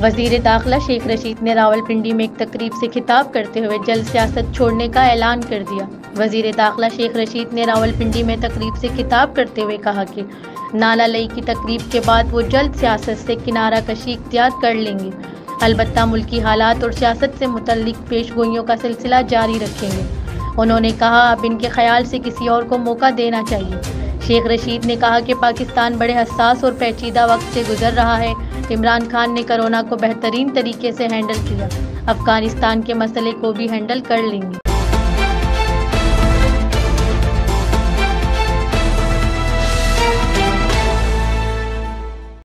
वज़ीर दाखिला शेख रशीद ने रावलपिंडी में एक तकरीब से खिताब करते हुए जल्द सियासत छोड़ने का ऐलान कर दिया। वज़ीर दाखिला शेख रशीद ने रावलपिंडी में तकरीब से खिताब करते हुए कहा कि नाला लई की तकरीब के बाद वो जल्द सियासत से किनारा कशी इख्तियार कर लेंगे। अलबत् मुल्की हालात और सियासत से मुतलिक पेश गोइयों का सिलसिला जारी रखेंगे। उन्होंने कहा, अब इनके ख्याल से किसी और को मौका देना चाहिए। शेख रशीद ने कहा कि पाकिस्तान बड़े हसास और पेचीदा वक्त से गुजर रहा है। इमरान खान ने कोरोना को बेहतरीन तरीके से हैंडल किया। अफ़गानिस्तान के मसले को भी हैंडल कर लेंगे।